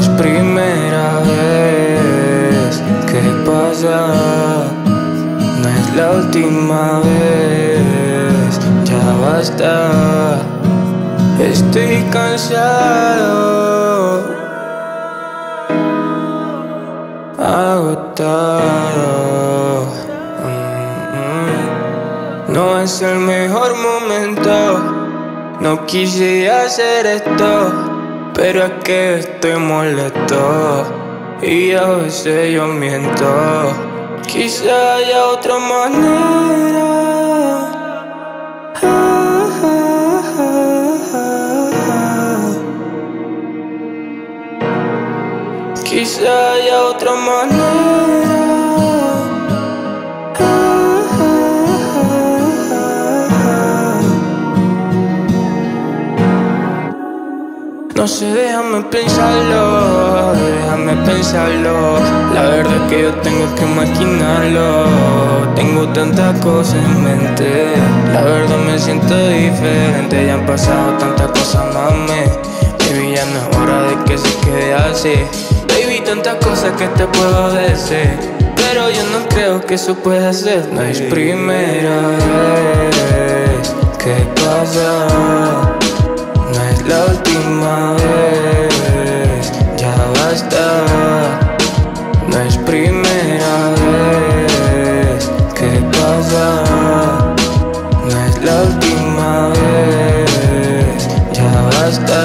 es primera vez que pasa, no es la última vez, ya basta, estoy cansado, agotado. Mm-hmm. No es el mejor momento, no quise hacer esto pero es que estoy molesto y a veces yo miento. Quizá haya otra manera. Quizá haya otra manera. No sé, déjame pensarlo, déjame pensarlo. La verdad es que yo tengo que maquinarlo. Tengo tantas cosas en mente. La verdad me siento diferente. Ya han pasado tantas cosas, mami. Baby, ya no es hora de que se quede así. Baby, tantas cosas que te puedo decir. Pero yo no creo que eso pueda ser. No es primera vez que pasa. Última vez, ya basta. No es primera vez que pasa. No es la última vez, ya basta.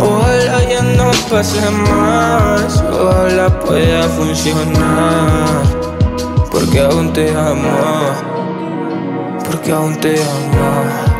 Ojalá ya no pase más, ojalá pueda funcionar. Porque aún te amo, porque aún te amo.